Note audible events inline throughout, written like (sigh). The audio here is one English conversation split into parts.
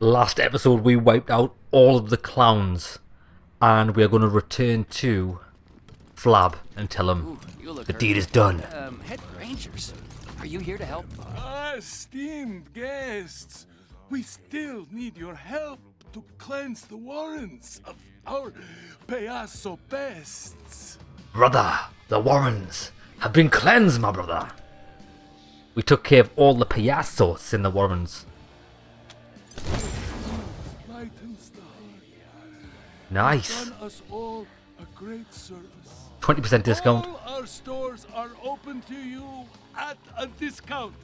Last episode we wiped out all of the clowns and we are going to return to Flab and tell him Ooh, the hurt. deed is done. Um, head rangers, are you here to help? Ah, esteemed guests, we still need your help to cleanse the warrens of our Payaso pests. Brother, the Warrens have been cleansed, my brother. We took care of all the payasos in the Warrens. Nice. us all a great service. 20% discount. All our stores are open to you at a discount.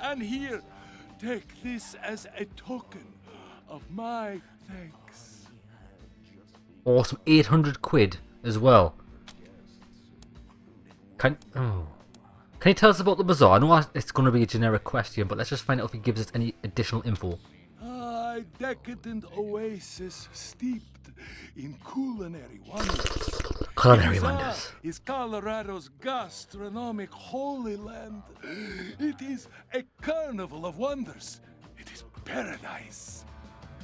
And here, take this as a token of my thanks. Awesome. 800 quid as well. Can, oh. Can you tell us about the bazaar? I know it's going to be a generic question, but let's just find out if he gives us any additional info. Decadent oasis in culinary wonders. Culinary wonders. is Colorado's gastronomic holy land. It is a carnival of wonders. It is paradise.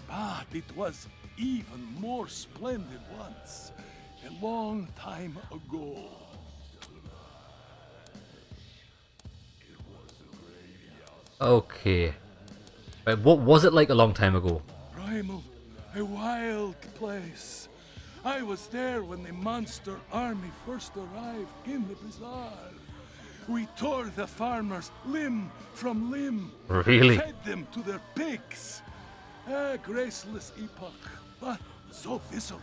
But it was even more splendid once, a long time ago. Okay. Right, what was it like a long time ago? Primal, a wild place. I was there when the monster army first arrived in the bazaar. We tore the farmers limb from limb, Really? fed them to their pigs. A graceless epoch, but so visceral,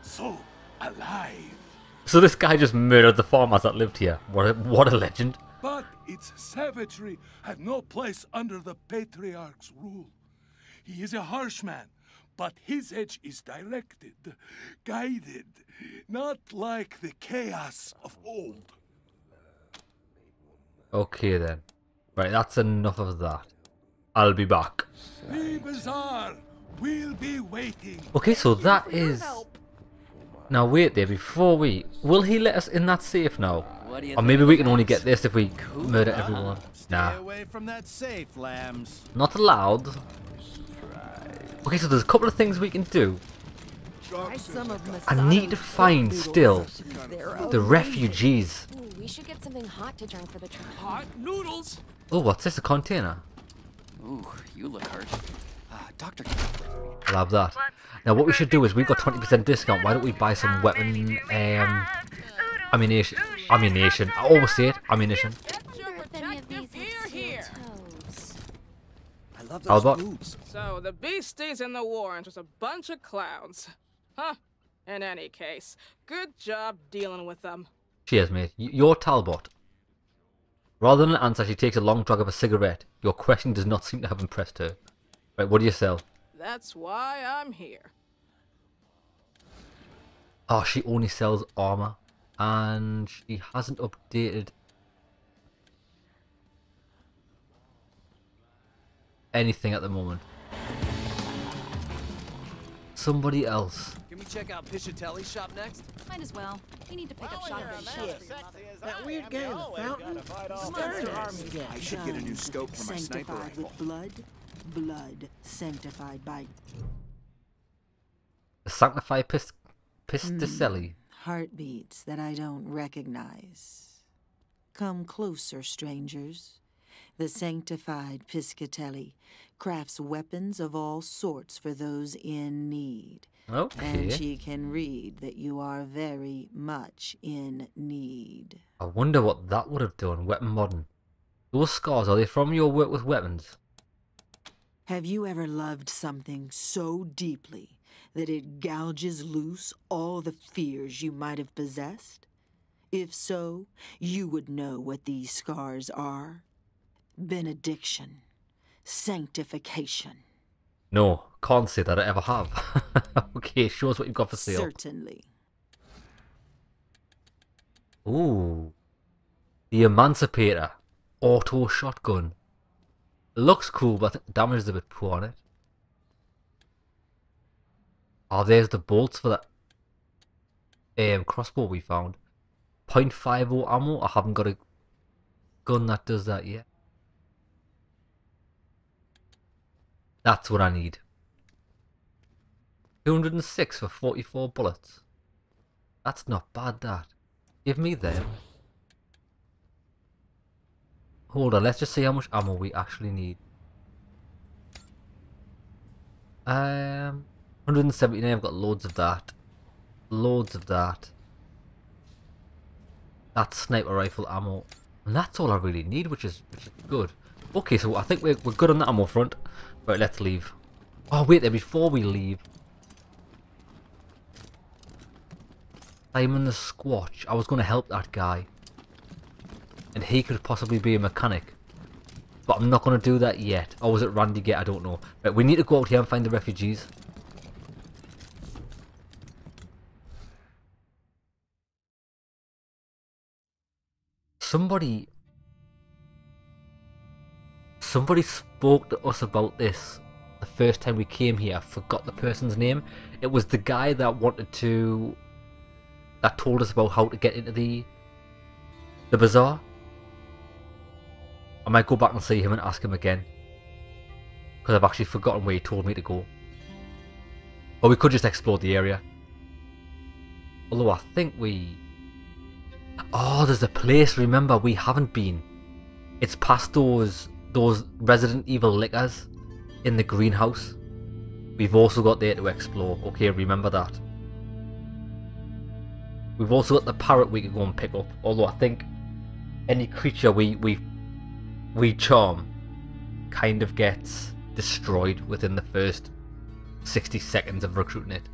so alive. So this guy just murdered the farmers that lived here. What a, what a legend. But its savagery had no place under the patriarch's rule. He is a harsh man, but his edge is directed, guided, not like the chaos of old. Okay then. Right, that's enough of that. I'll be back. The bazaar will be waiting. Okay, so that is... Now wait there, before we... Will he let us in that safe now? What do you Or maybe we can only get this if we murder everyone. Stay Nah, away from that safe, lambs. not allowed. Okay, so there's a couple of things we can do. I need to find still the refugees. We should get something hot to drink for the trip. Hot noodles. Oh, what's this? A container? Ooh, you look hurt. Ah, Doctor. I'll that. Now what we should do is we've got 20% discount. Why don't we buy some weapon, um, ammunition, ammunition. I always say it, ammunition. wonder if any of these have steel toes. I love How those about- boobs. So the beasties in the Warrens was a bunch of clowns. Huh. In any case, good job dealing with them. Cheers, mate. Y- You're Talbot. Rather than answer, she takes a long drag of a cigarette. Your question does not seem to have impressed her. Right, what do you sell? That's why I'm here. Oh, she only sells armor. And she hasn't updated anything at the moment. Somebody else. Can we check out Piscatelli's shop next? Might as well. We need to pick up shot of shit. That weird guy in the fountain? Stardust. I should get a new scope for my sniper Sanctified rifle. with blood, blood sanctified by The Sanctified Pist Piscatelli. Hmm. heartbeats that I don't recognize. Come closer, strangers. The sanctified Piscatelli crafts weapons of all sorts for those in need. And she can read that you are very much in need. I wonder what that would have done. Weapon modern. Those scars, are they from your work with weapons? Have you ever loved something so deeply that it gouges loose all the fears you might have possessed? If so, you would know what these scars are benediction, sanctification. No, can't say that I ever have. (laughs) okay, show us what you've got for sale. Certainly. Ooh. The Emancipator. Auto shotgun. Looks cool, but I think the damage is a bit poor on it. Oh, there's the bolts for that um, crossbow we found. 0.50 ammo. I haven't got a gun that does that yet. That's what I need. 206 for 44 bullets. That's not bad, that. Give me them. Hold on, let's just see how much ammo we actually need. Um, 179, I've got loads of that. Loads of that. That's sniper rifle ammo. And that's all I really need, which is, which is good. Okay, so I think we're, we're good on the ammo front. Right, let's leave. Oh, wait there, before we leave. Simon the Squatch. I was going to help that guy. And he could possibly be a mechanic. But I'm not going to do that yet. Or was it Randy Get? I don't know. Right, we need to go out here and find the refugees. Somebody... Somebody spoke to us about this the first time we came here. I forgot the person's name. It was the guy that wanted to... That told us about how to get into the... The bazaar. I might go back and see him and ask him again. Because I've actually forgotten where he told me to go. Or we could just explore the area. Although I think we... Oh, there's a place, remember, we haven't been. It's past those, those Resident Evil lickers in the greenhouse. We've also got there to explore. Okay, remember that. We've also got the parrot we could go and pick up. Although I think any creature we, we we charm kind of gets destroyed within the first 60 seconds of recruiting it.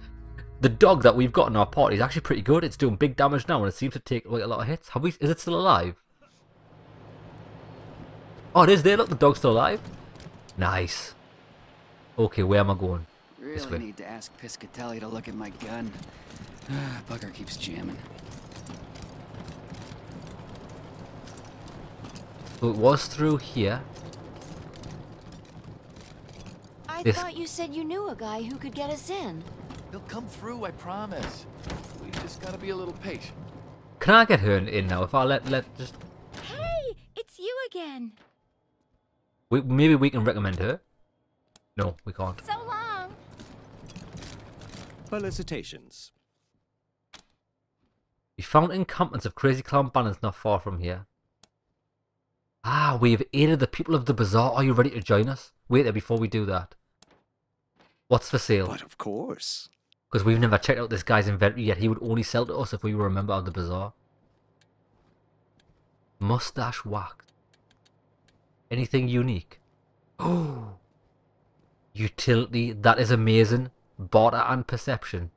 The dog that we've got in our party is actually pretty good. It's doing big damage now and it seems to take like a lot of hits. Have we is it still alive? Oh it is there, look the dog's still alive. Nice. Okay, where am I going? This Really way. need to ask Piscatelli to look at my gun. Ah, Bugger keeps jamming. So it was through here. I This- thought you said you knew a guy who could get us in. He'll come through, I promise. We just gotta be a little patient. Can I get her in now if I let let just Hey, it's you again. We, maybe we can recommend her? No, we can't. So long. Felicitations. We found encampments of crazy clown banners not far from here. Ah, we have aided the people of the bazaar. Are you ready to join us? Wait there before we do that. What's for sale? But of course. Because we've never checked out this guy's inventory yet. He would only sell to us if we were a member of the bazaar. Mustache wax. Anything unique? Oh! (gasps) Utility. That is amazing. Barter and perception.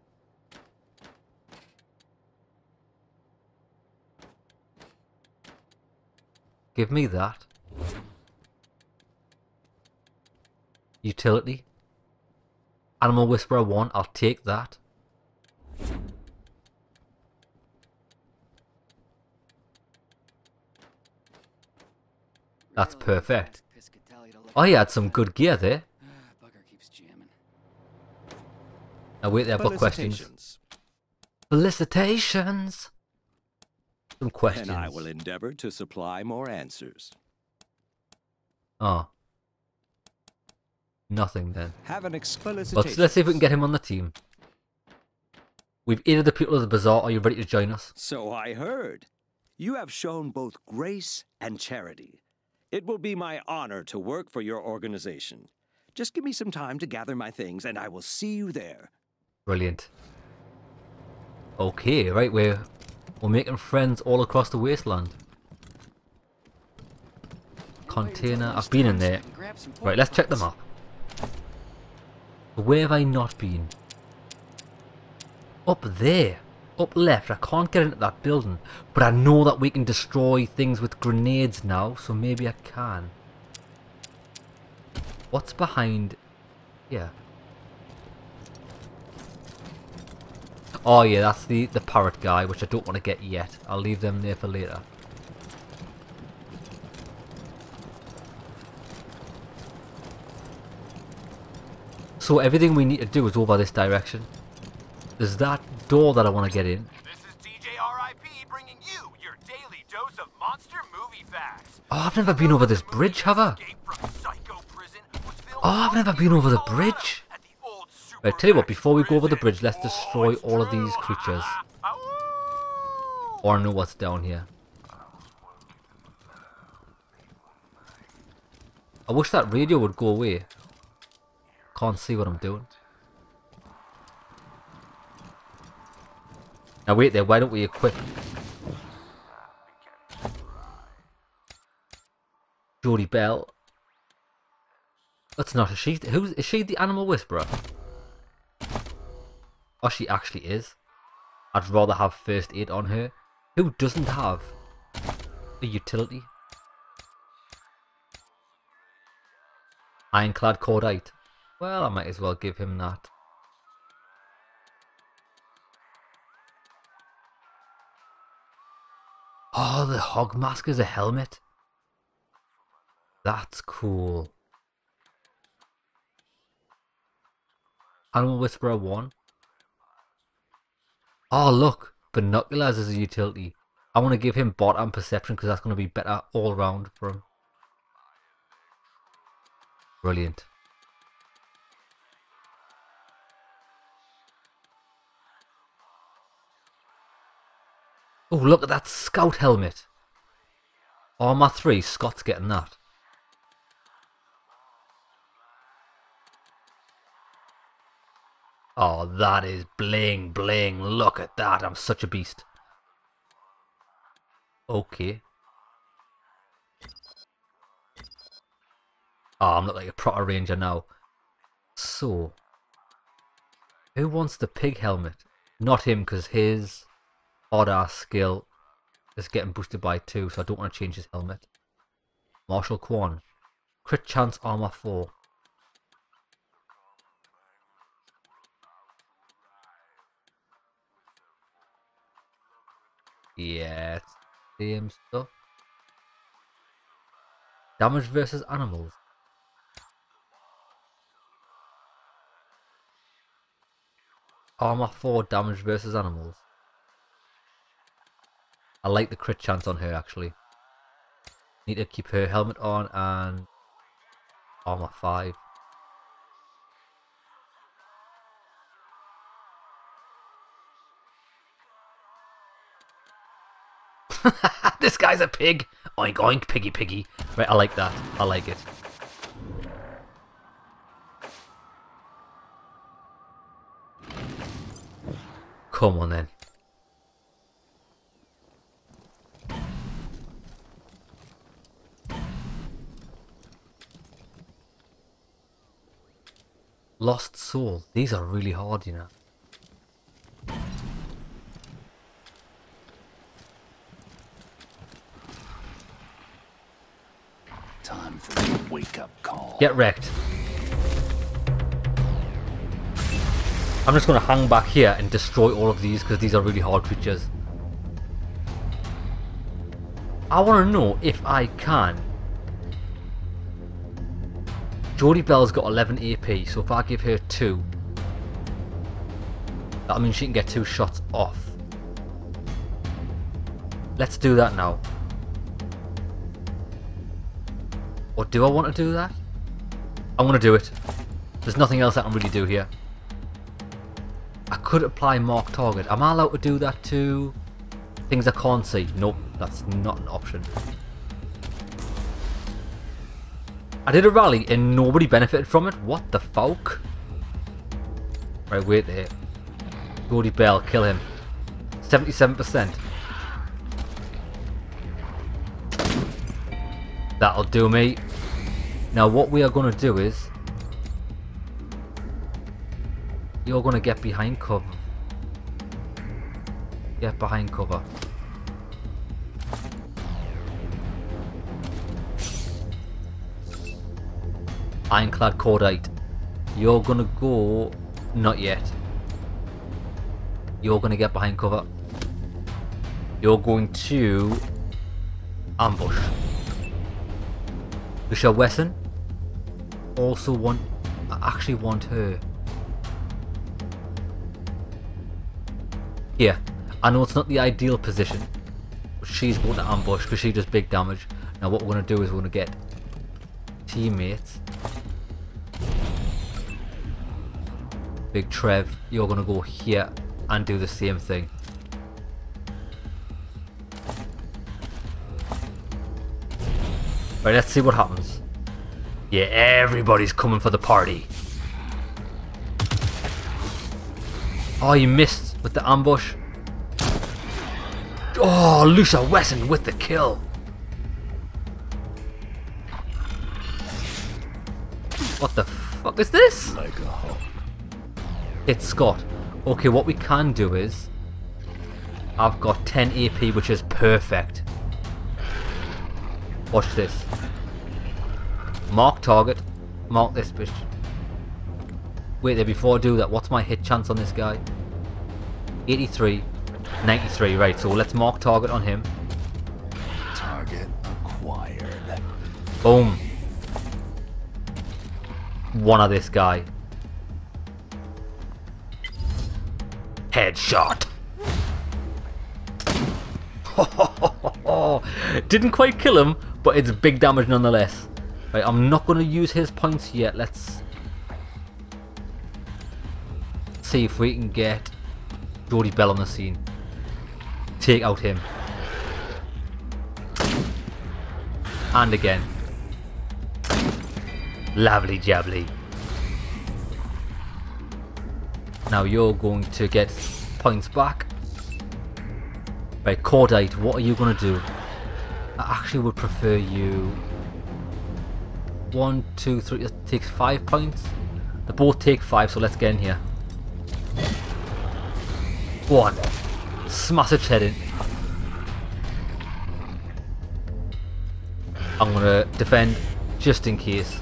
Give me that. Utility. Animal Whisperer 1, I'll take that. That's perfect. need to ask Piscatelli to look Oh, he had some good gear there. Ah, bugger keeps jamming. Now wait there, I've got questions. Felicitations. Felicitations! Some questions. And I will endeavor to supply more answers. Oh. Nothing then. Have an ex- Let's, let's see if we can get him on the team. We've aided the people of the bazaar. Are you ready to join us? So I heard. You have shown both grace and charity. It will be my honor to work for your organization. Just give me some time to gather my things, and I will see you there. Brilliant. Okay, right, we're, we're making friends all across the wasteland. Container, I've been in there. Right, let's check them up. Where have I not been? Up there. Up left. I can't get into that building. But I know that we can destroy things with grenades now, so maybe I can. What's behind... Yeah. Oh yeah, that's the, the parrot guy, which I don't want to get yet. I'll leave them there for later. So everything we need to do is over this direction. There's that door that I want to get in. This is DJRIP bringing you your daily dose of monster movie facts. Oh, I've never been over this bridge, have I? Escape from psycho prison was filmed Oh, I've never been over the bridge. Right, tell you what, before we go over the bridge, let's destroy all of these creatures. Or know what's down here. I wish that radio would go away. Can't see what I'm doing. Now wait there, why don't we equip Jodie Bell? That's not a she. Who's is she the animal whisperer? Oh, she actually is. I'd rather have first aid on her. Who doesn't have a utility? Ironclad Cordite. Well, I might as well give him that. Oh, the hog mask is a helmet. That's cool. Animal Whisperer 1. Oh, look. Binoculars is a utility. I want to give him bot and perception because that's going to be better all round for him. Brilliant. Oh, look at that scout helmet. Armor 3, Scott's getting that. Oh, that is bling bling. Look at that. I'm such a beast. Okay. Oh, I'm looking like a proper ranger now. So, who wants the pig helmet? Not him, because his hard ass skill is getting boosted by 2, so I don't want to change his helmet. Marshal Quan. Crit chance armor 4. Yeah, same stuff. Damage versus animals. Armor 4 damage versus animals. I like the crit chance on her actually. Need to keep her helmet on and armor 5. (laughs) this guy's a pig. Oink oink, piggy piggy. Right, I like that. I like it. Come on then. Lost Soul. These are really hard, you know. Time for a wake-up call. Get wrecked. I'm just going to hang back here and destroy all of these because these are really hard creatures. I want to know if I can. Jodie Bell's got 11 AP, so if I give her 2, that means she can get 2 shots off. Let's do that now. Or do I want to do that? I want to do it. There's nothing else I can really do here. I could apply mark target. Am I allowed to do that to things I can't see? Nope, that's not an option. I did a rally and nobody benefited from it? What the fuck? Right, wait there. Jodie Bell, kill him. 77%. That'll do me. Now what we are going to do is... You're going to get behind cover. Get behind cover. Ironclad Cordite. You're to go... Not yet. You're to get behind cover. You're going to... Ambush. Michelle Wesson. Also want... I actually want her. Here. I know it's not the ideal position. But she's going to ambush because she does big damage. Now what we're going to do is we're going to get teammates Big Trev, you're gonna go here and do the same thing. Right, let's see what happens. Yeah, everybody's coming for the party. Oh, you missed with the ambush. Oh, Lucia Wesson with the kill. What the fuck is this? Like a hawk. It's Scott. Okay, what we can do is... I've got 10 AP, which is perfect. Watch this. Mark target. Mark this bitch. Wait there, before I do that, what's my hit chance on this guy? 83. 93, right, so let's mark target on him. Target acquired. Boom. One of this guy. Headshot. (laughs) Didn't quite kill him, but it's big damage nonetheless. Right, I'm not going to use his points yet. Let's see if we can get Jody Bell on the scene. Take out him. And again. Lovely jabbly. Now you're going to get points back. Right, Cordite, what are you going to do? I actually would prefer you... One, two, three, it takes five points. They both take five, so let's get in here. One. Smash its head in. I'm going to defend just in case.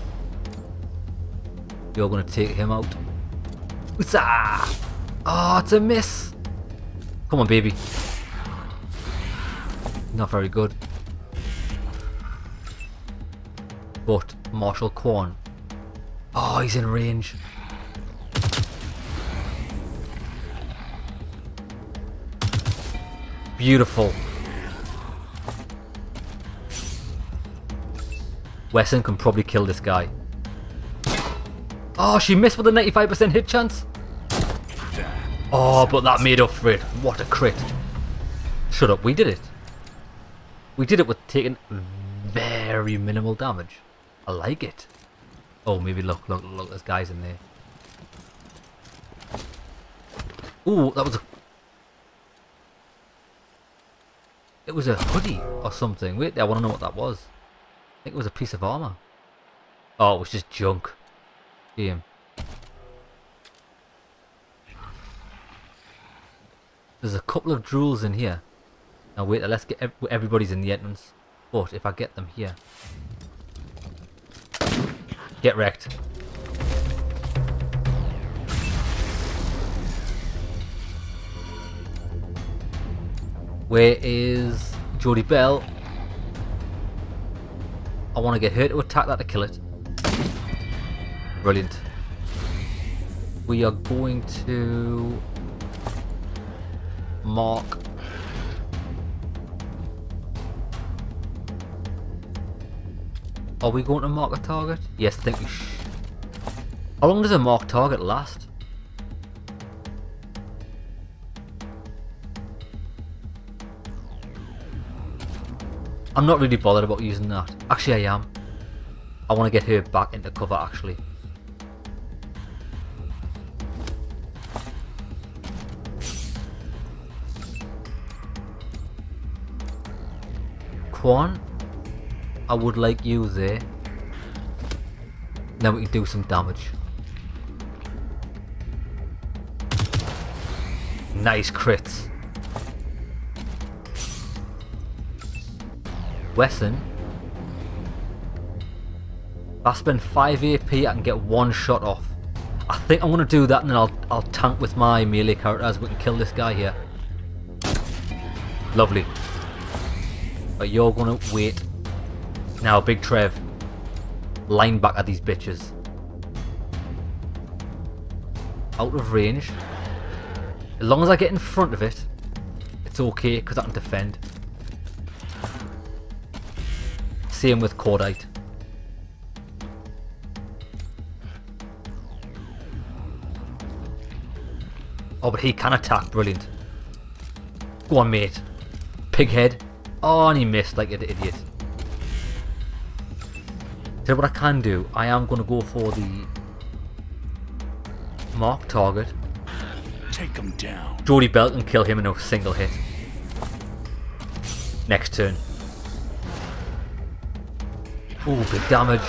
You're going to take him out. Huzzah! Oh, it's a miss. Come on, baby. Not very good. But Marshal Quan. Oh, he's in range. Beautiful. Wesson can probably kill this guy. Oh, she missed with a 95% hit chance. Oh, but that made up for it. What a crit. Shut up, we did it. We did it with taking very minimal damage. I like it. Oh, maybe look, look, look, there's guys in there. Ooh, that was a... It was a hoodie or something. Wait, I want to know what that was. I think it was a piece of armor. Oh, it was just junk. There's a couple of drools in here. Now wait, let's get ev everybody's in the entrance. But if I get them here. Get wrecked. Where is Jodie Bell? I want to get her to attack that to kill it. Brilliant. We are going to mark Are we going to mark a target? Yes, I think we. How long does a mark target last? I'm not really bothered about using that. Actually, I am. I want to get her back into cover, actually. Quan, I would like you there. Now we can do some damage. Nice crits. Wesson. I spend 5 AP, I can get one shot off. I think I'm to do that and then I'll, I'll tank with my melee characters. We can kill this guy here. Lovely. But you're to wait. Now, Big Trev. Line back at these bitches. Out of range. As long as I get in front of it, it's okay because I can defend. Same with Cordite. Oh, but he can attack. Brilliant. Go on, mate. Pighead. Oh, and he missed like an idiot. So what I can do, I am going to go for the mark target. Take him down. Jody Belt and kill him in a single hit. Next turn. Ooh, big damage.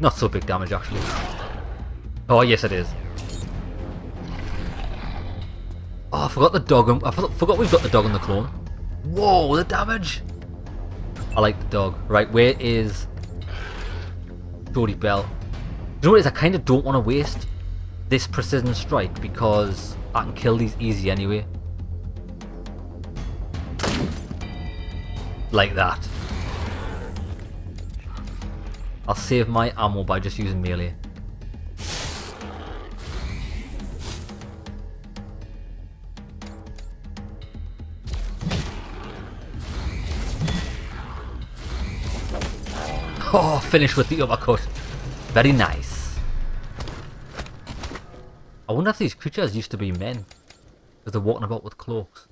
Not so big damage, actually. Oh, yes it is. Oh, I forgot the dog. I forgot we've got the dog on the clone. Whoa, the damage! I like the dog. Right, where is Jody Bell? You know what is? I kind of don't want to waste this precision strike because I can kill these easy anyway. Like that. I'll save my ammo by just using melee. Finish with the uppercut. Very nice. I wonder if these creatures used to be men. Because they're walking about with cloaks.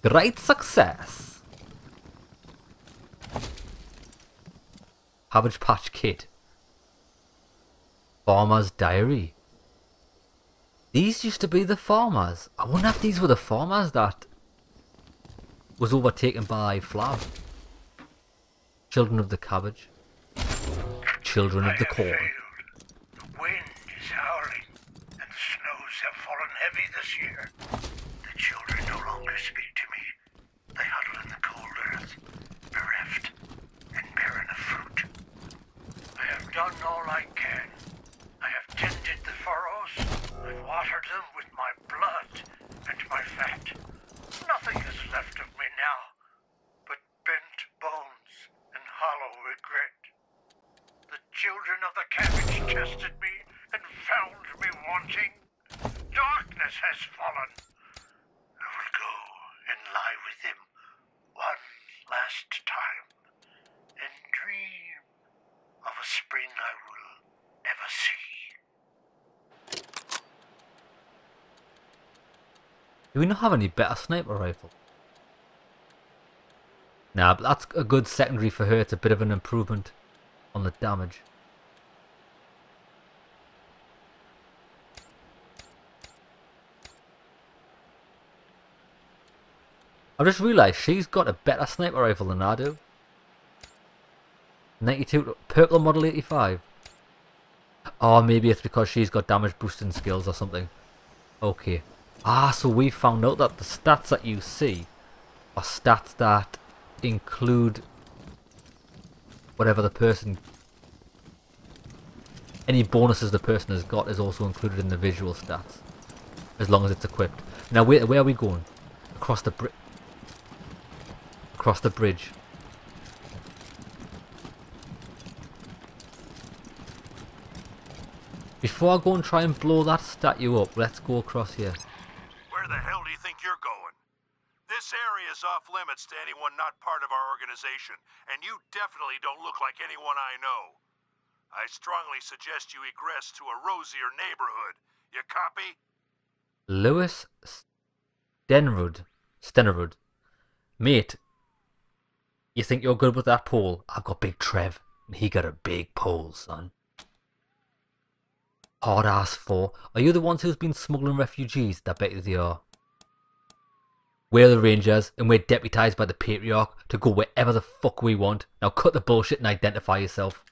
Great success! Cabbage Patch Kid. Farmer's Diary. These used to be the farmers. I wonder if these were the farmers that was overtaken by Flab. Children of the cabbage. Children of the corn. The wind is howling, and the snows have fallen heavy this year. The children no longer speak to me. They huddle in the cold earth, bereft and barren of fruit. I have done all I can. I have tended the furrows. I've watered them with my blood and my fat. Nothing is left of me now but bent bones and hollow regret. The children of the cabbage tested me and found me wanting. Darkness has fallen. I will go and lie with him one last time and dream of a spring I will never see. Do we not have any better sniper rifle? Nah, but that's a good secondary for her. It's a bit of an improvement on the damage. I just realised she's got a better sniper rifle than I do. 92 purple model 85. Oh, maybe it's because she's got damage boosting skills or something. Okay. Ah, so we found out that the stats that you see are stats that include whatever the person any bonuses the person has got is also included in the visual stats as long as it's equipped. Now where, where are we going? Across the bridge across the bridge. Before I go and try and blow that statue up let's go across here Where the hell do you think you're going? This area is off limits to anyone not part of our organization, and you definitely don't look like anyone I know. I strongly suggest you egress to a rosier neighborhood. You copy? Lewis Stenrud. Stenerud. Mate, you think you're good with that pole? I've got Big Trev, and he got a big pole, son. Hard ass four. Are you the ones who's been smuggling refugees? I bet you they are. We're the Rangers, and we're deputized by the Patriarch to go wherever the fuck we want. Now cut the bullshit and identify yourself.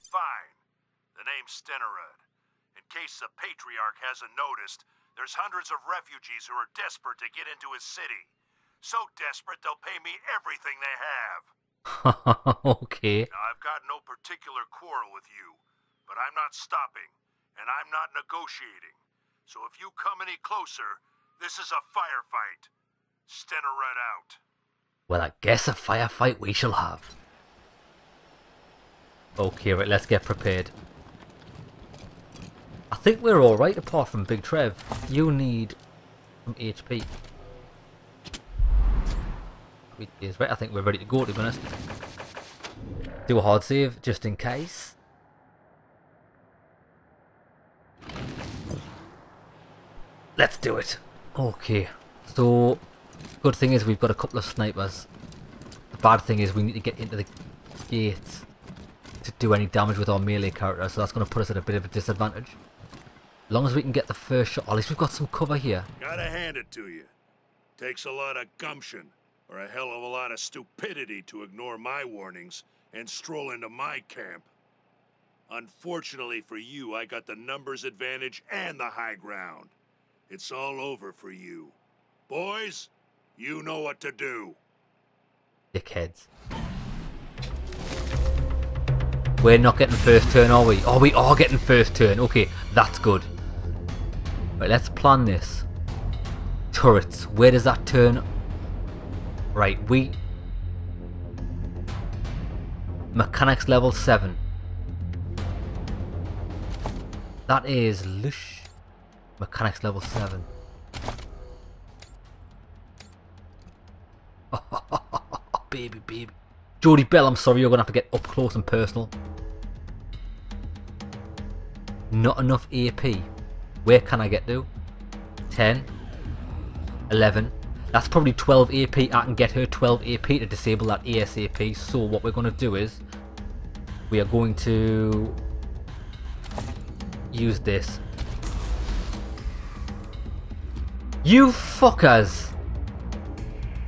Name's Stenerud. In case the Patriarch hasn't noticed, there's hundreds of refugees who are desperate to get into his city. So desperate they'll pay me everything they have. (laughs) okay. Now, I've got no particular quarrel with you, but I'm not stopping, and I'm not negotiating. So if you come any closer, this is a firefight. Stenerud out. Well, I guess a firefight we shall have. Okay, right, let's get prepared. I think we're alright apart from Big Trev. You need some HP. I think we're ready to go to be honest. Do a hard save just in case. Let's do it. Okay. So, good thing is we've got a couple of snipers. The bad thing is we need to get into the gates to do any damage with our melee character, so that's going to put us at a bit of a disadvantage. As long as we can get the first shot, at least we've got some cover here. Gotta hand it to you. Takes a lot of gumption, or a hell of a lot of stupidity to ignore my warnings and stroll into my camp. Unfortunately for you, I got the numbers advantage and the high ground. It's all over for you. Boys, you know what to do. Dickheads. We're not getting first turn, are we? Oh, we are getting first turn. Okay, that's good. Right, let's plan this. Turrets. Where does that turn? Right, we... Mechanics level 7. That is Lush. Mechanics level 7. (laughs) baby, baby. Jodie Bell, I'm sorry, you're going to have to get up close and personal. Not enough AP. Where can I get to? 10. 11. That's probably 12 AP. I can get her 12 AP to disable that ASAP. So what we're going to do is we are going to use this. You fuckers!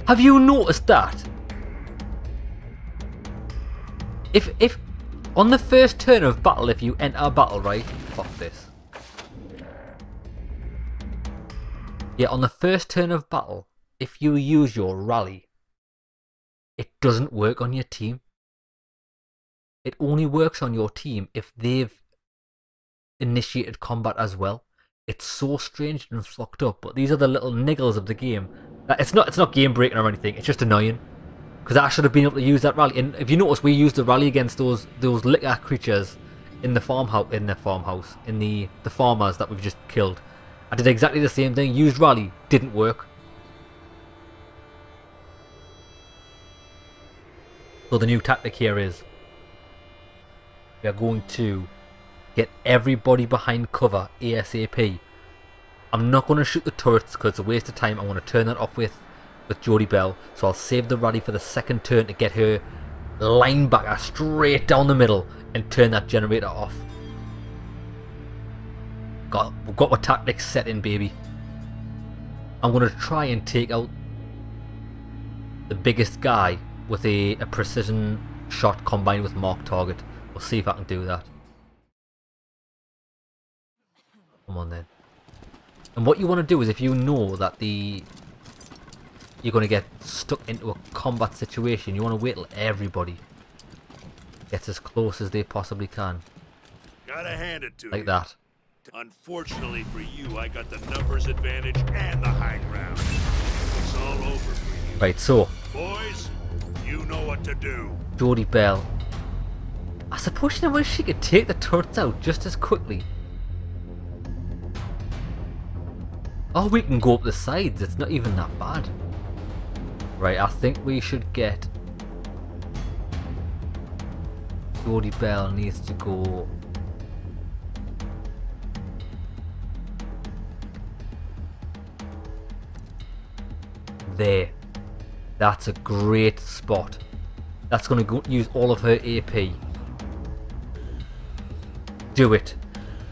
Have you noticed that? If, if, on the first turn of battle, if you enter a battle, right? Fuck this. Yeah, on the first turn of battle, if you use your rally, it doesn't work on your team. It only works on your team if they've initiated combat as well. It's so strange and fucked up, but these are the little niggles of the game. It's not it's not game breaking or anything, it's just annoying. Because I should have been able to use that rally. And if you notice, we used the rally against those those licker creatures in the farmhouse, in the farmhouse, in the the farmers that we've just killed. I did exactly the same thing. Used rally, didn't work. So the new tactic here is we are going to get everybody behind cover ASAP. I'm not going to shoot the turrets because it's a waste of time. I'm going to turn that off with with Jodie Bell. So I'll save the rally for the second turn to get her linebacker uh, straight down the middle and turn that generator off. Got, we've got our tactics set in, baby. I'm going to try and take out the biggest guy with a, a precision shot combined with mark target. We'll see if I can do that. Come on then. And what you want to do is if you know that the you're going to get stuck into a combat situation, you want to wait till everybody gets as close as they possibly can. Gotta hand it to like you. that. Unfortunately for you, I got the numbers advantage and the high ground. It's all over for you. Right, so. Boys, you know what to do. Jodie Bell. I suppose you know where she could take the turrets out just as quickly. Oh, we can go up the sides. It's not even that bad. Right, I think we should get... Jodie Bell needs to go... There. That's a great spot. That's going to use all of her AP. Do it.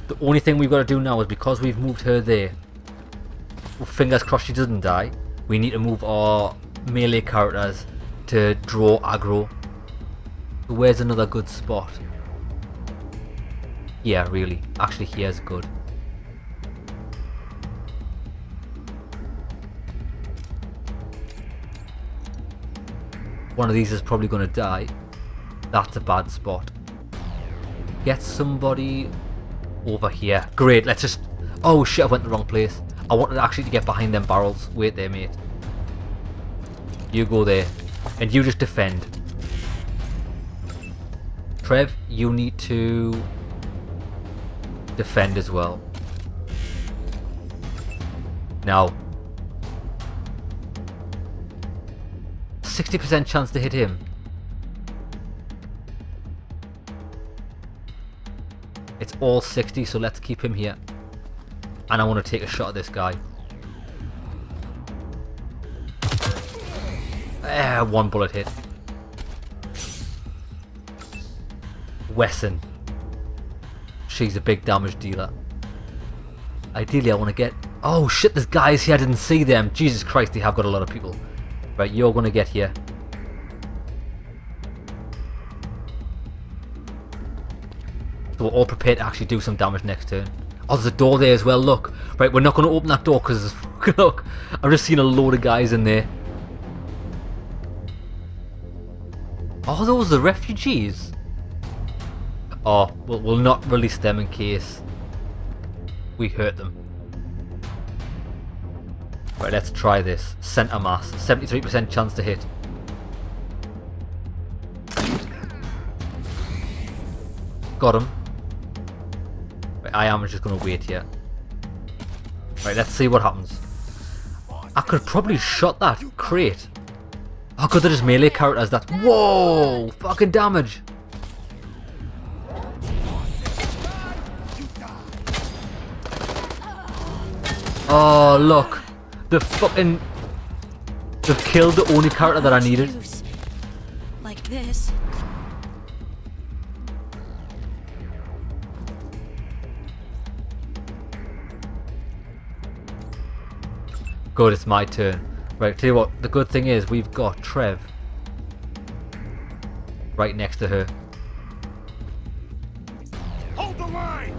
The only thing we've got to do now is because we've moved her there, fingers crossed she doesn't die, we need to move our melee characters to draw aggro. Where's another good spot? Yeah, really. Actually, here's good. One of these is probably going to die. That's a bad spot. Get somebody over here. Great, let's just... Oh shit, I went the wrong place. I wanted actually to get behind them barrels. Wait there, mate. You go there. And you just defend. Trev, you need to defend as well. Now. 60% chance to hit him. It's all 60, so let's keep him here. And I want to take a shot at this guy. Eh, one bullet hit. Wesson. She's a big damage dealer. Ideally, I want to get... Oh shit, there's guys here, I didn't see them. Jesus Christ, they have got a lot of people. Right, you're going to get here. So we're all prepared to actually do some damage next turn. Oh, there's a door there as well, look. Right, we're not going to open that door because, (laughs) look, I've just seen a load of guys in there. Oh, those are the refugees? Oh, we'll, we'll not release them in case we hurt them. Right, let's try this. Center mass. 73% chance to hit. Got him. Right, I am just going to wait here. Right, let's see what happens. I could probably shot that crate. Oh, How could they just melee characters that? Whoa! Fucking damage! Oh, look. The fucking... They've killed the only character that I needed. Like this. Good, it's my turn. Right, tell you what, the good thing is we've got Trev right next to her. Hold the line!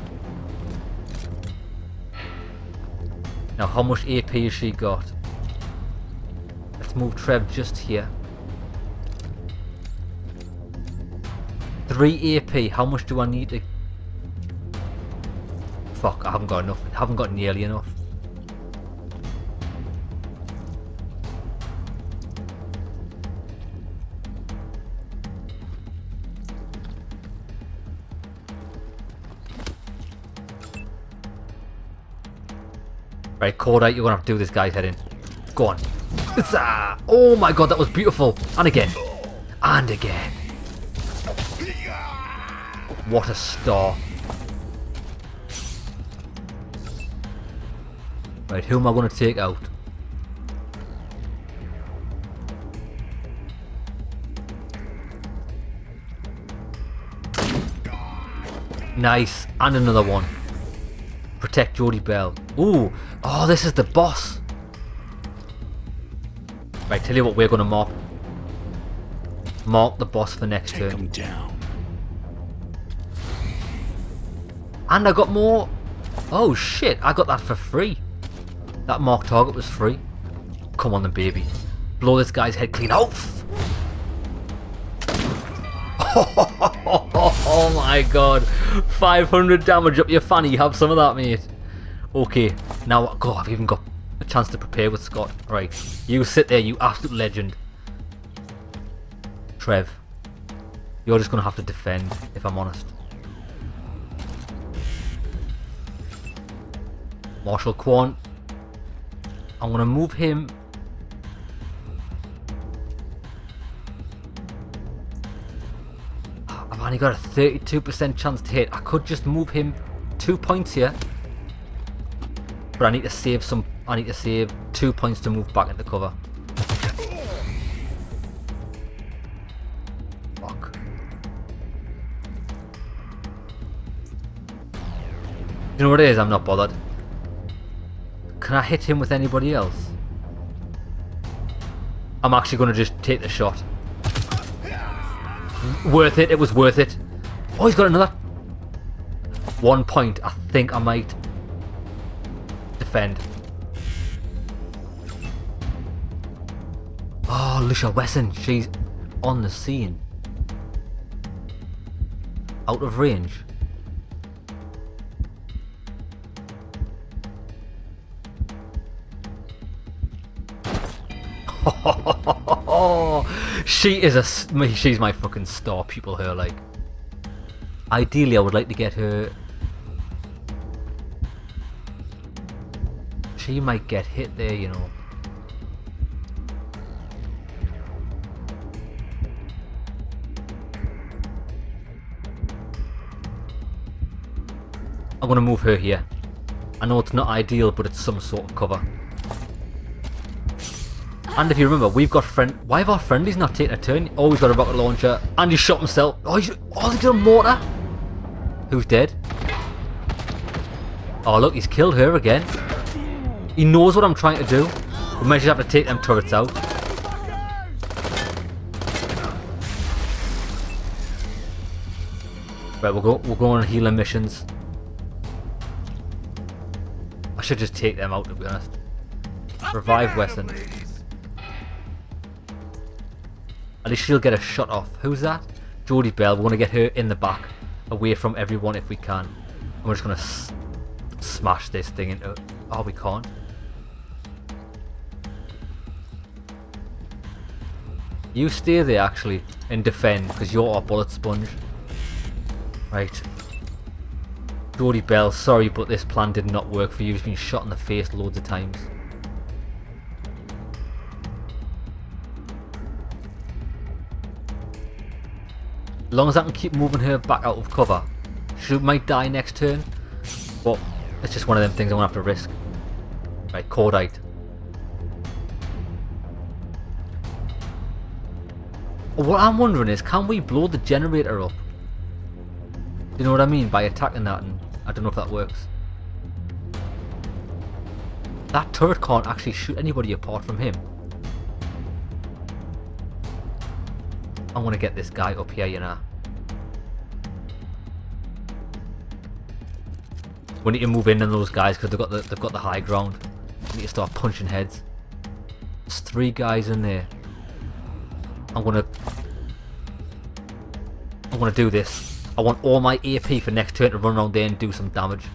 Now, how much AP has she got? Let's move Trev just here. 3 AP, how much do I need to... Fuck, I haven't got enough. I haven't got nearly enough. Right, Cordite, you're gonna have to do this guy's head in. Go on. Huzzah! Oh my god, that was beautiful. And again. And again. What a star. Right, who am I going to take out? Nice. And another one. Protect Jodie Bell. Ooh. Oh, this is the boss. Right, tell you what we're going to mark. Mark the boss for next Take turn. him down. And I got more. Oh shit, I got that for free. That mark target was free. Come on then, baby. Blow this guy's head clean off. Oh my god. 500 damage up your fanny. You have some of that, mate. Okay, now, God, I've even got a chance to prepare with Scott. Right, you sit there, you absolute legend. Trev, you're just going to have to defend, if I'm honest. Marshal Quan. I'm going to move him. I've only got a 32% chance to hit. I could just move him two points here. But I need to save some. I need to save two points to move back into cover. Fuck. You know what it is? I'm not bothered. Can I hit him with anybody else? I'm actually going to just take the shot. Worth it. It was worth it. Oh, he's got another. One point. I think I might defend. Oh, Lucia Wesson. She's on the scene. Out of range. (laughs) Oh, she is a She's my fucking star pupil. Her like. Ideally, I would like to get her. She might get hit there, you know. I'm gonna move her here. I know it's not ideal, but it's some sort of cover. And if you remember, we've got friend. Why have our friendlies not taken a turn? Oh, he's got a rocket launcher, and he shot himself. Oh, he's... oh, they did a mortar. Who's dead? Oh, look, he's killed her again. He knows what I'm trying to do. We might just have to take them turrets out. Right, we'll go. We'll go on healing missions. I should just take them out to be honest. Revive Wesson. At least she'll get a shot off. Who's that? Jodie Bell. We want to get her in the back, away from everyone if we can. And we're just gonna smash this thing into. Oh, we can't. You stay there actually and defend because you're our bullet sponge. Right. Jodie Bell, sorry but this plan did not work for you. You've been shot in the face loads of times. As long as I can keep moving her back out of cover. She might die next turn. But it's just one of them things I'm going to have to risk. Right, Cordite. What I'm wondering is, can we blow the generator up? You know what I mean by attacking that and I don't know if that works. That turret can't actually shoot anybody apart from him. I want to get this guy up here, you know. We need to move in on those guys because they've got the they've got the high ground. We need to start punching heads. There's three guys in there. I'm gonna I'm gonna do this. I want all my AP for next turn to run around there and do some damage.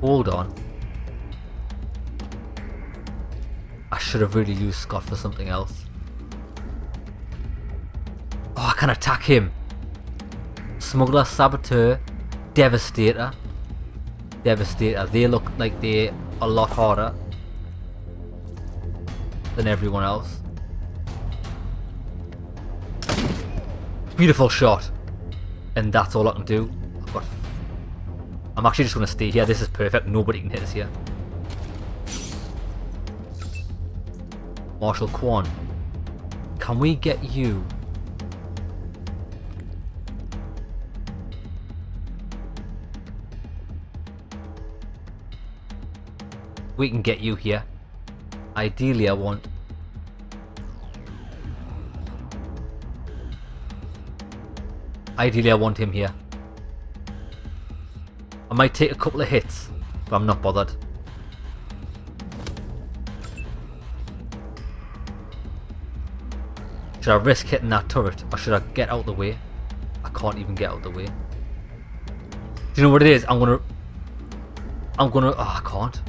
Hold on. I should have really used Scott for something else. Oh, I can attack him. Smuggler, Saboteur, Devastator. Devastator. They look like they're a lot harder than everyone else. Beautiful shot. And that's all I can do. I'm actually just going to stay here. This is perfect. Nobody can hit us here. Marshal Quan. Can we get you? We can get you here. Ideally, I want... Ideally, I want him here. Might take a couple of hits, but I'm not bothered. Should I risk hitting that turret, or should I get out the way? I can't even get out of the way. Do you know what it is? I'm gonna... I'm gonna... Oh, I can't.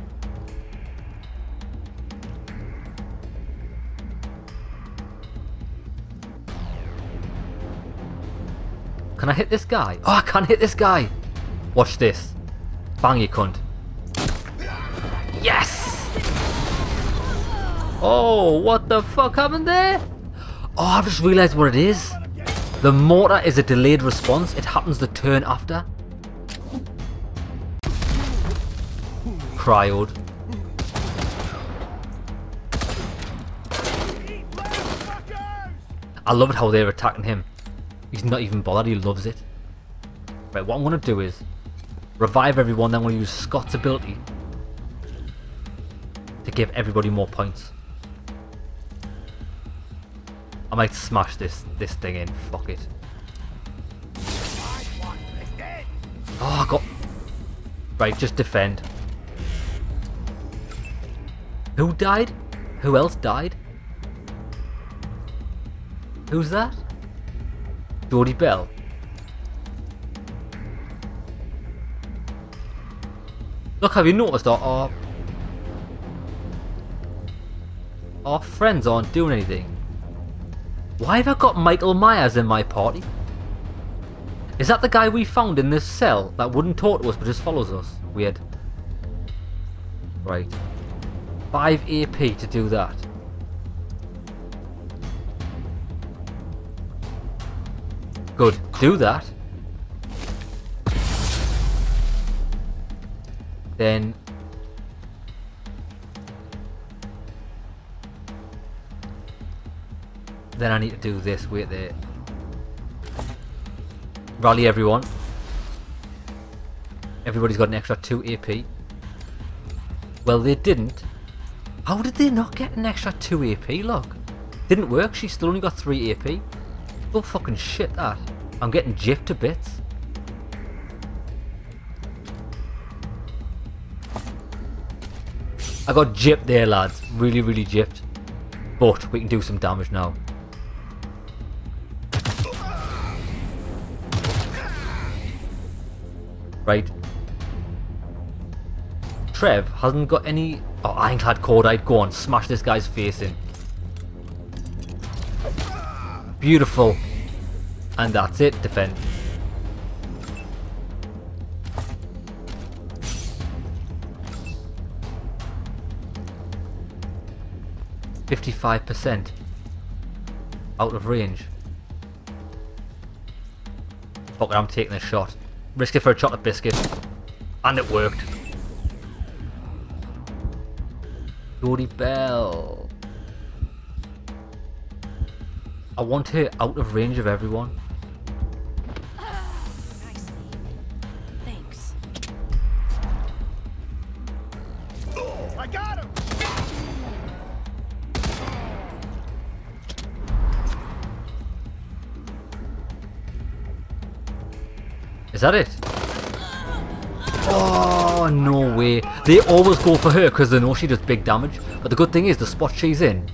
Can I hit this guy? Oh, I can't hit this guy. Watch this. Bang, you cunt. Yes! Oh, what the fuck happened there? Oh, I've just realised what it is. The mortar is a delayed response. It happens the turn after. Cryoed. I love it how they're attacking him. He's not even bothered, he loves it. Right, what I'm going to do is revive everyone, then we'll use Scott's ability to give everybody more points. I might smash this this thing in, fuck it. Oh, I got... Right, just defend. Who died? Who else died? Who's that? Jodie Bell. Look, have you noticed our, our, our friends aren't doing anything? Why have I got Michael Myers in my party? Is that the guy we found in this cell that wouldn't talk to us but just follows us? Weird. Right. 5 AP to do that. Good. Do that. Then... Then I need to do this. Wait there. Rally everyone. Everybody's got an extra 2 AP. Well, they didn't. How did they not get an extra 2 AP, look? Didn't work, she still only got 3 AP. Oh fucking shit that. I'm getting gypped to bits. I got gypped there lads, really really gypped. But we can do some damage now. Right. Trev hasn't got any... Oh, Ironclad Cordite, go on, smash this guy's face in. Beautiful. And that's it, defend. Fifty-five percent out of range. Fuck I'm taking a shot. Risk it for a chocolate biscuit. And it worked. Jodie Bell. I want her out of range of everyone. That it? Oh, no way. They always go for her because they know she does big damage. But the good thing is, the spot she's in,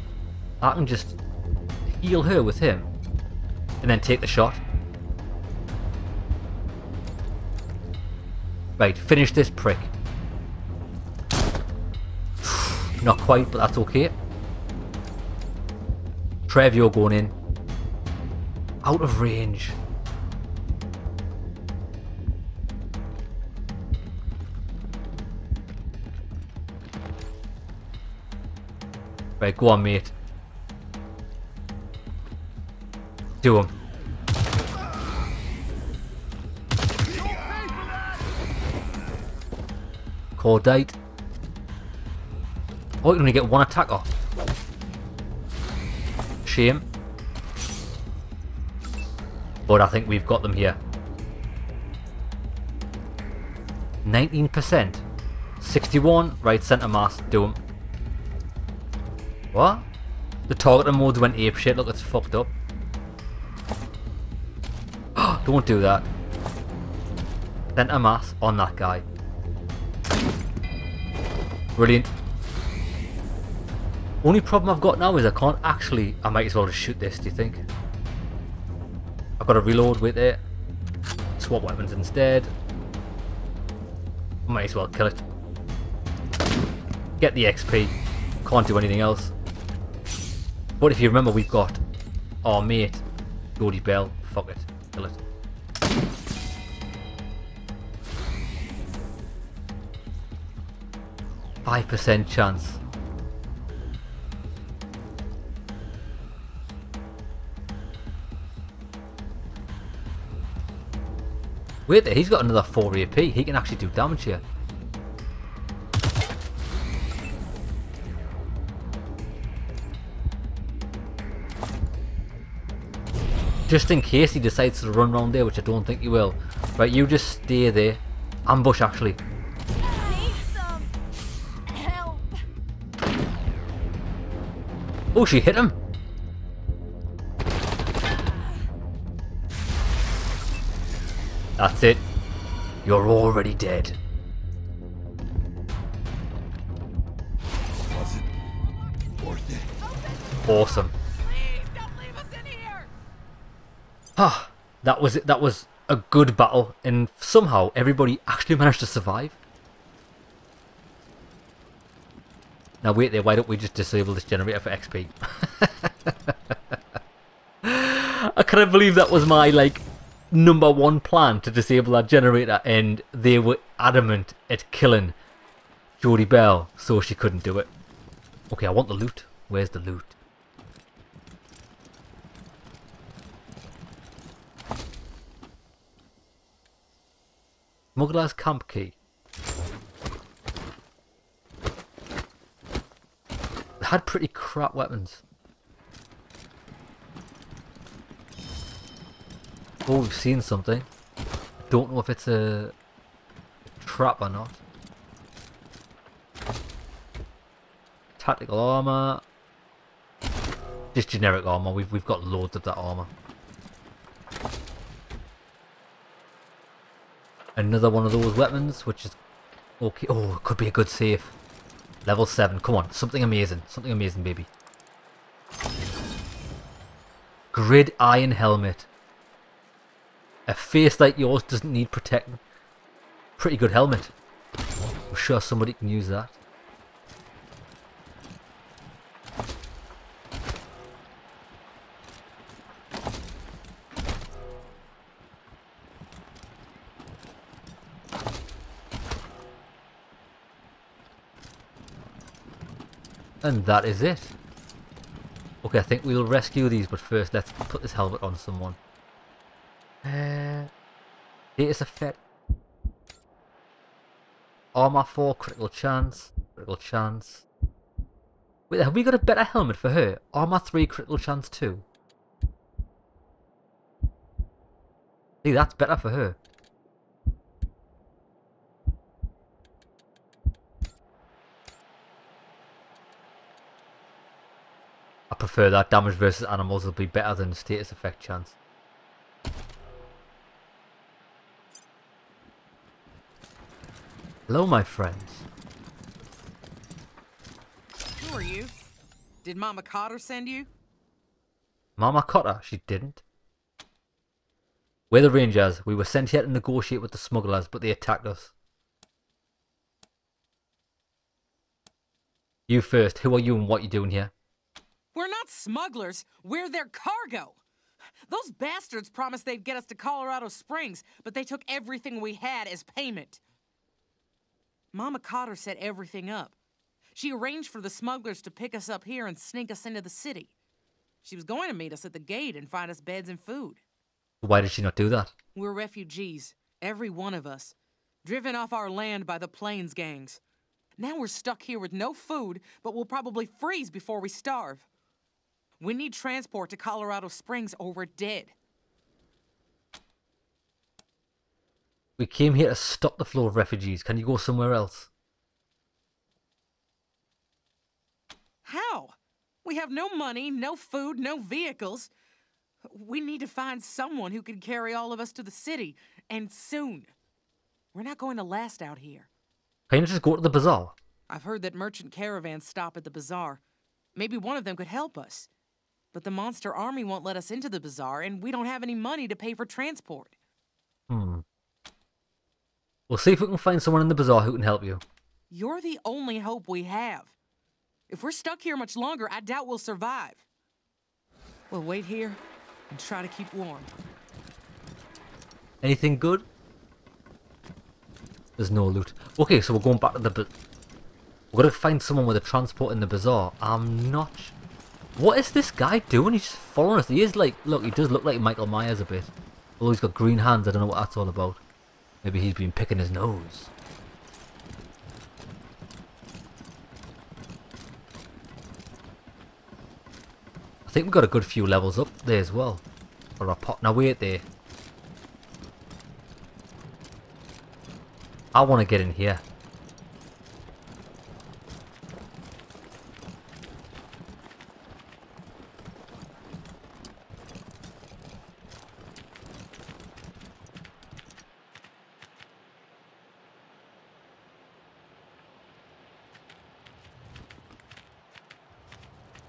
I can just heal her with him. And then take the shot. Right, finish this prick. (sighs) Not quite, but that's okay. Trev, you're going in. Out of range. Right, go on, mate. Do him. Cordite. Oh, you only get one attack off. Shame. But I think we've got them here. 19%. 61, right centre mass, do him. What? The targeting mode went apeshit, look it's fucked up. (gasps) Don't do that. Center mass on that guy. Brilliant. Only problem I've got now is I can't actually... I might as well just shoot this, do you think? I've got to reload with it. Swap weapons instead. Might as well kill it. Get the XP. Can't do anything else. But if you remember, we've got our mate, Jodie Bell. Fuck it. Kill it. Five percent chance. Wait there, he's got another 4 AP. He can actually do damage here. Just in case he decides to run around there, which I don't think he will. Right, you just stay there. Ambush, actually. Need some help. Oh, she hit him. That's it. You're already dead. Was it worth it? Awesome. Ah, that was it. That was a good battle, and somehow everybody actually (laughs) managed to survive. Now wait there, why don't we just disable this generator for XP? (laughs) I couldn't believe that was my like number one plan to disable that generator and they were adamant at killing Jodie Bell so she couldn't do it. Okay, I want the loot. Where's the loot? Smuggler's camp key. They had pretty crap weapons. Oh, we've seen something. Don't know if it's a trap or not. Tactical armor. Just generic armor. We've we've got loads of that armor. Another one of those weapons, which is okay. Oh, could be a good save. Level seven. Come on, something amazing. Something amazing, baby. Grid iron helmet. A face like yours doesn't need protecting. Pretty good helmet. I'm sure somebody can use that. And that is it. Okay, I think we'll rescue these, but first let's put this helmet on someone. Uh, status effect. Armor 4, critical chance, critical chance. Wait, have we got a better helmet for her? Armor 3, critical chance 2. See, that's better for her. I prefer that damage versus animals will be better than status effect chance. Hello, my friends. Who are you? Did Mama Cotter send you? Mama Cotter? She didn't. We're the Rangers. We were sent here to negotiate with the smugglers, but they attacked us. You first. Who are you and what are you doing here? We're not smugglers. We're their cargo. Those bastards promised they'd get us to Colorado Springs, but they took everything we had as payment. Mama Cotter set everything up. She arranged for the smugglers to pick us up here and sneak us into the city. She was going to meet us at the gate and find us beds and food. Why did she not do that? We're refugees, every one of us, driven off our land by the Plains gangs. Now we're stuck here with no food, but we'll probably freeze before we starve. We need transport to Colorado Springs or we're dead. We came here to stop the flow of refugees. Can you go somewhere else? How? We have no money, no food, no vehicles. We need to find someone who can carry all of us to the city, and soon. We're not going to last out here. Can you just go to the bazaar? I've heard that merchant caravans stop at the bazaar. Maybe one of them could help us. But the monster army won't let us into the bazaar, and we don't have any money to pay for transport. Hmm. We'll see if we can find someone in the bazaar who can help you. You're the only hope we have. If we're stuck here much longer, I doubt we'll survive. We'll wait here and try to keep warm. Anything good? There's no loot. Okay, so we're going back to the... We're gonna find someone with a transport in the bazaar. I'm not... What is this guy doing? He's just following us. He is like... Look, he does look like Michael Myers a bit. Although he's got green hands, I don't know what that's all about. Maybe he's been picking his nose. I think we've got a good few levels up there as well. For our pot. Now wait there. I want to get in here.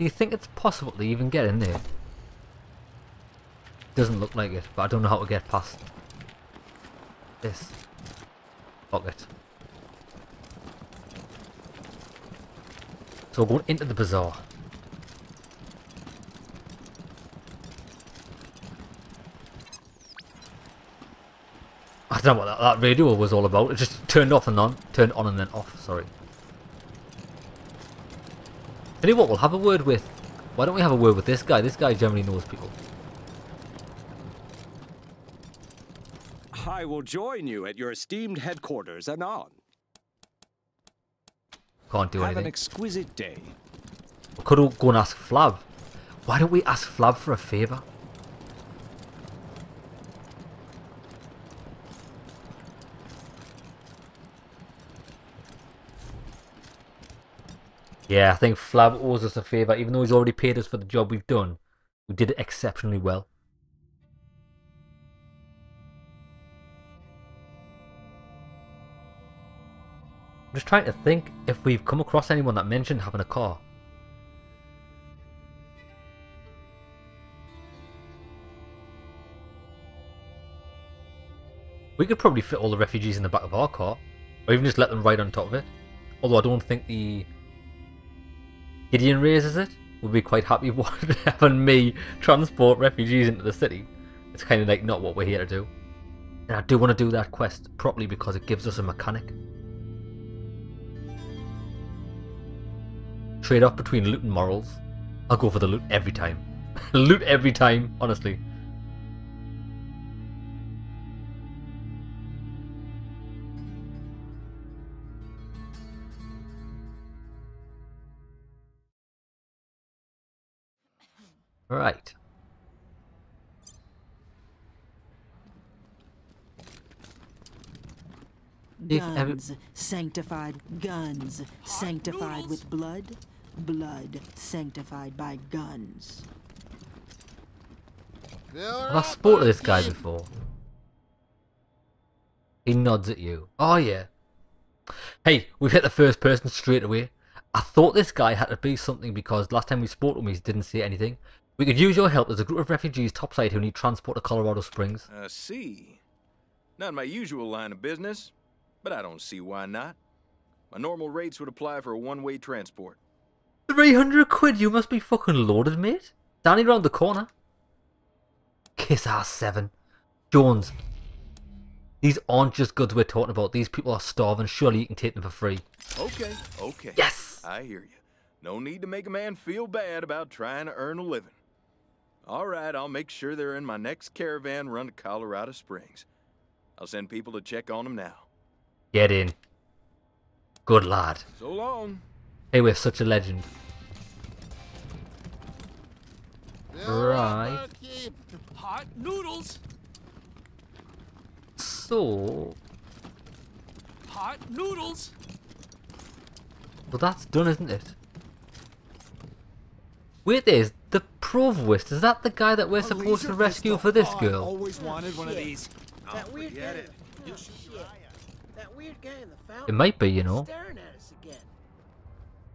Do you think it's possible to even get in there? Doesn't look like it, but I don't know how to get past this. Fuck it. So we're going into the bazaar. I don't know what that, that radio was all about. It just turned off and on. Turned on and then off, sorry. Tell you what, we'll have a word with... Why don't we have a word with this guy? This guy generally knows people. I will join you at your esteemed headquarters anon. Can't do Have an exquisite day. We could go and ask Flav. Why don't we ask Flav for a favour? Yeah, I think Flav owes us a favour, even though he's already paid us for the job we've done. We did it exceptionally well. I'm just trying to think if we've come across anyone that mentioned having a car. We could probably fit all the refugees in the back of our car, or even just let them ride on top of it. Although I don't think the Gideon raises it. We'll be quite happy (laughs) with having me transport refugees into the city. It's kind of like not what we're here to do. And I do want to do that quest properly because it gives us a mechanic. Trade off between loot and morals. I'll go for the loot every time. (laughs) loot every time, honestly. Right. Guns, sanctified guns, sanctified with blood, blood sanctified by guns. Have I spotted this guy before? He nods at you. Oh yeah. Hey, we've hit the first person straight away. I thought this guy had to be something because last time we spoke to him he didn't say anything. We could use your help. There's a group of refugees topside who need transport to Colorado Springs. I see. Not my usual line of business, but I don't see why not. My normal rates would apply for a one-way transport. 300 quid, you must be fucking loaded, mate. Danny round the corner. Kiss ass 7. Jones. These aren't just goods we're talking about. These people are starving. Surely you can take them for free. Okay, okay. Yes! I hear you. No need to make a man feel bad about trying to earn a living. All right, I'll make sure they're in my next caravan run to Colorado Springs. I'll send people to check on them now. Get in. Good lad. So long. Hey, we're such a legend. Right. Hot noodles. So, Hot noodles. well, that's done, isn't it? Wait, there's the Is that the guy that we're supposed to rescue for this girl? Always wanted one of these. That oh, weird guy. Oh, shit. That weird guy in the fountain. It might be, you know. Staring at us again.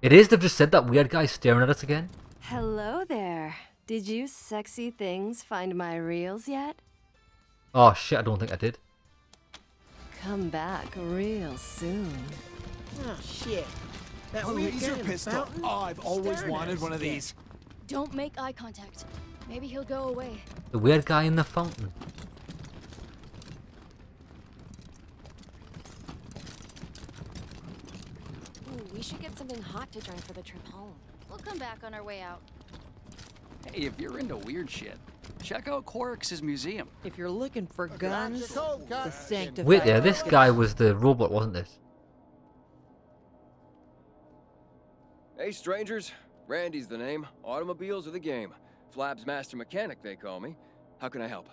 It is. They've just said that weird guy staring at us again. Hello there. Did you sexy things find my reels yet? Oh shit! I don't think I did. Come back real soon. Oh shit. That A weird laser guy in the pistol. fountain. Oh, I've always wanted one of again. these. Don't make eye contact. Maybe he'll go away. The weird guy in the fountain. Ooh, we should get something hot to drink for the trip home. We'll come back on our way out. Hey, if you're into weird shit, check out Quark's museum. If you're looking for guns, the sanctified. Wait there. This guy was the robot, wasn't this? Hey, strangers. Randy's the name. Automobiles are the game. Flav's master mechanic, they call me. How can I help?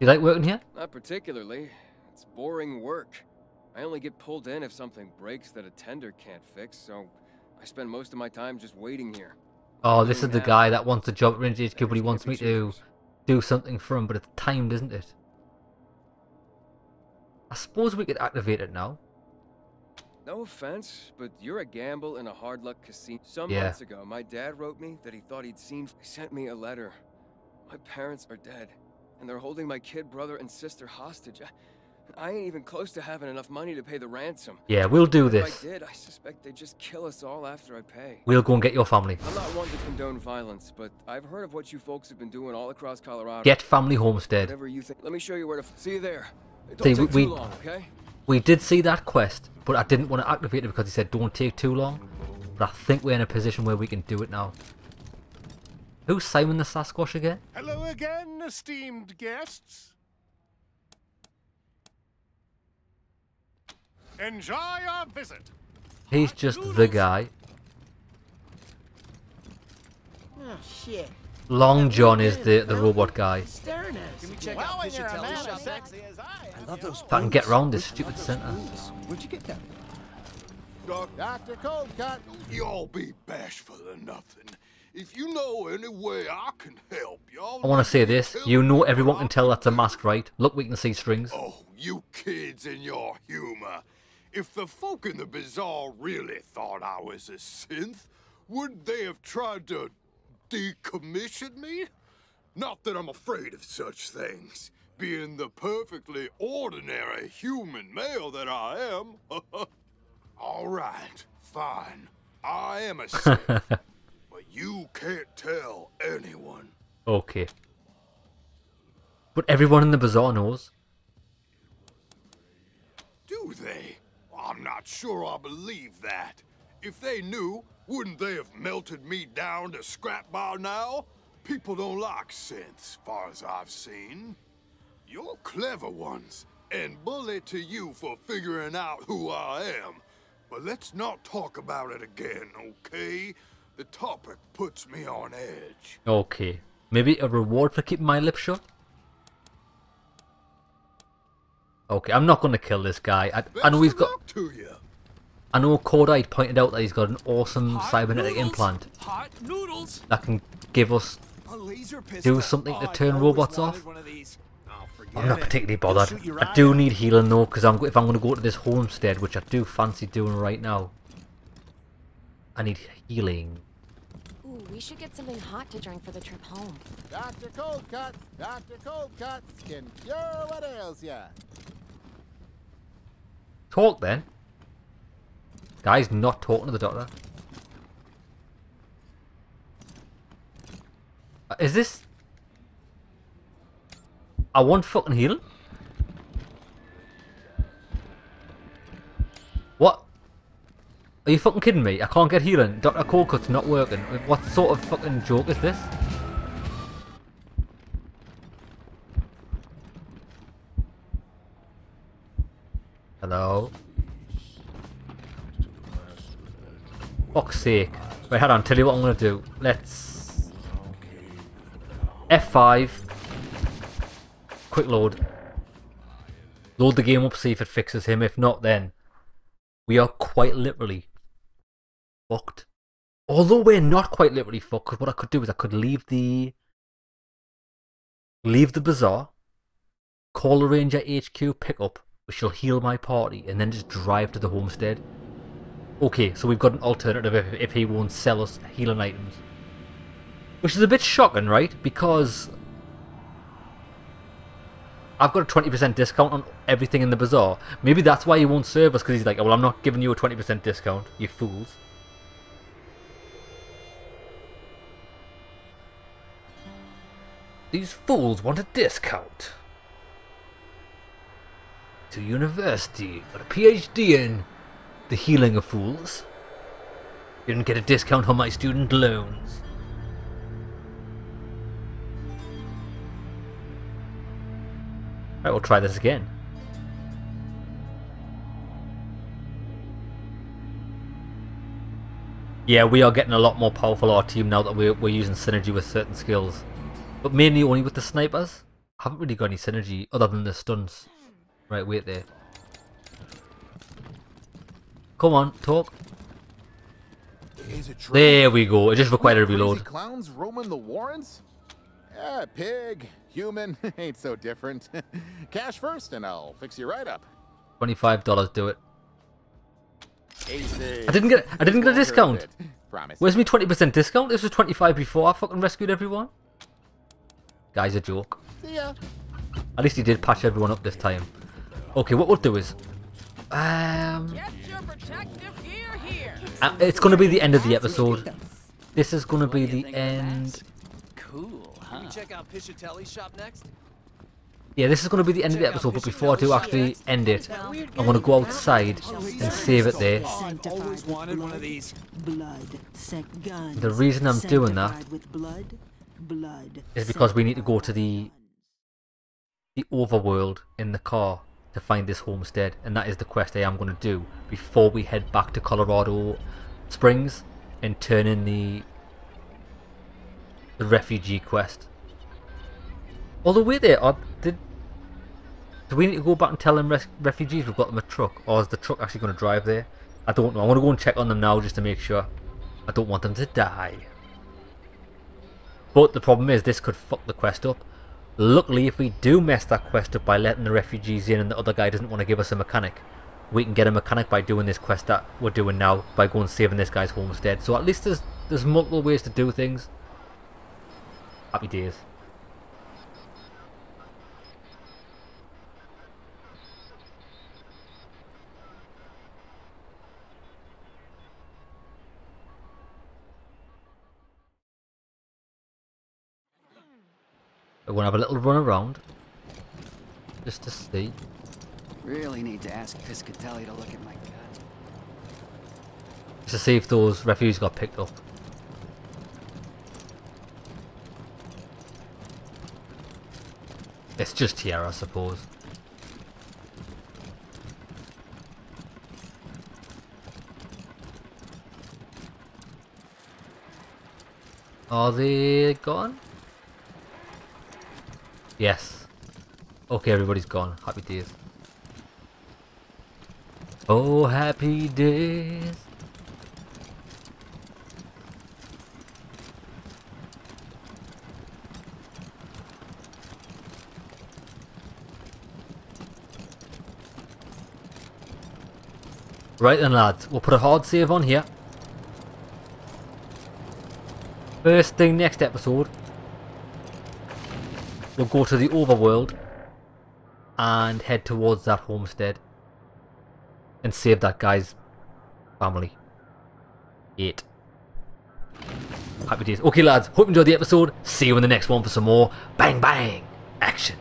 You like working here? Not particularly. It's boring work. I only get pulled in if something breaks that a tender can't fix, so I spend most of my time just waiting here. Oh, this is the guy that wants a job at Range HQ, but he wants me to do something for him, but it's timed, isn't it? I suppose we could activate it now. No offense, but you're a gamble in a hard luck casino. Some Yeah. months ago, my dad wrote me that he thought he'd seen. He sent me a letter. My parents are dead, and they're holding my kid brother and sister hostage. I, I ain't even close to having enough money to pay the ransom. Yeah, we'll do If this. I did, I suspect they'd just kill us all after I pay. We'll go and get your family. I'm not one to condone violence, but I've heard of what you folks have been doing all across Colorado. Get family homestead. Whatever you think. Let me show you where to. f- See you there. Don't See, take we- too long, okay? We did see that quest, but I didn't want to activate it because he said don't take too long. But I think we're in a position where we can do it now. Who's Simon the Sasquatch again? Hello again, esteemed guests. Enjoy your visit. He's just the guy. Oh, shit. Long John is the, the robot guy. Staring. Can Well, out when you're a man Piscatelli's as shop sexy next? as I I love those If I can get round this stupid center. Where'd you get that? Dr. Coldcut. Y'all be bashful or nothing. If you know any way I can help, y'all. I want to say this. You know everyone can tell that's a mask, right? Look, we can see strings. Oh, you kids and your humor. If the folk in the bazaar really thought I was a synth, wouldn't they have tried to decommission me? Not that I'm afraid of such things, being the perfectly ordinary human male that I am. (laughs) All right, fine. I am a synth, (laughs) but you can't tell anyone. Okay. But everyone in the bazaar knows. Do they? I'm not sure I believe that. If they knew, wouldn't they have melted me down to scrap by now? People don't like synths, far as I've seen. You're clever ones, and bully to you for figuring out who I am. But let's not talk about it again, okay? The topic puts me on edge. Okay. Maybe a reward for keeping my lips shut? Okay, I'm not going to kill this guy. I, I know he's got... To you. I know Cordite pointed out that he's got an awesome Hot cybernetic noodles. implant Hot noodles. that can give us A laser do something Oh, to turn always robots off. one of these. Oh, I'm not particularly bothered. I do out. need healing though, because I'm if I'm going to go to this homestead, which I do fancy doing right now. I need healing. Ooh, we should get something hot to drink for the trip home. Dr. Coldcut. Dr. Coldcut can cure what ails ya. Talk then. Guy's not talking to the doctor. Uh, Is this? I want fucking healing. What? Are you fucking kidding me? I can't get healing. Dr. Coldcut's not working. What sort of fucking joke is this? Hello? Fuck's sake. Wait, hold on, tell you what I'm gonna do. Let's... F5. Quick load. Load the game up, see if it fixes him. If not, then we are quite literally fucked. Although we're not quite literally fucked, 'cause what I could do is I could leave the... Leave the bazaar, call the ranger HQ, pick up, which will heal my party, and then just drive to the homestead. Okay, so we've got an alternative if, if he won't sell us healing items. Which is a bit shocking, right? Because I've got a 20% discount on everything in the bazaar. Maybe that's why he won't serve us, because he's like, well, I'm not giving you a 20% discount, you fools. These fools want a discount. To university, got a PhD in the healing of fools. Didn't get a discount on my student loans. Right, we'll try this again. Yeah, we are getting a lot more powerful our team now that we're, we're using synergy with certain skills. But mainly only with the snipers. I haven't really got any synergy other than the stuns. Right, wait there. Come on, talk. Is it true? There we go. It just required a reload. clowns roaming the Warrens? Yeah, pig, human, (laughs) ain't so different. (laughs) Cash first, and I'll fix you right up. Twenty-five dollars, do it. Easy. I didn't get. I didn't get a discount. Promise. Where's my twenty percent discount? This was twenty-five before I fucking rescued everyone. Guy's a joke. See ya. At least he did patch everyone up this time. Okay, what we'll do is, um, Get your protective gear here. uh, it's going to be the end of the episode. This is going to be the end. Cool, huh? We check out Piscatelli's shop next? Yeah, this is going to be the end of the episode. But before I do actually end it, I'm going to go outside and save it there. I've always wanted one of these. Blood, set guns. The reason I'm doing that sanctified with blood, blood. is because we need to go to the the overworld in the car to find this homestead, and that is the quest I am going to do before we head back to Colorado Springs and turn in the the refugee quest. Although we're there, are, did do we need to go back and tell them res refugees we've got them a truck, or is the truck actually going to drive there? I don't know. I want to go and check on them now just to make sure. I don't want them to die. But the problem is this could fuck the quest up. Luckily, if we do mess that quest up by letting the refugees in and the other guy doesn't want to give us a mechanic, we can get a mechanic by doing this quest that we're doing now, by going saving this guy's homestead. So at least there's, there's multiple ways to do things. Happy days. We're going to have a little run around. Just to see. Really need to ask Piscatelli to look at my gun. Just to see if those refugees got picked up. It's just here, I suppose. Are they gone? Yes. Okay, everybody's gone. Happy days. Oh, happy days. Right then lads, we'll put a hard save on here. First thing next episode, we'll go to the overworld and head towards that homestead and save that guy's family. Eight. Happy days. Okay lads, hope you enjoyed the episode. See you in the next one for some more bang bang action.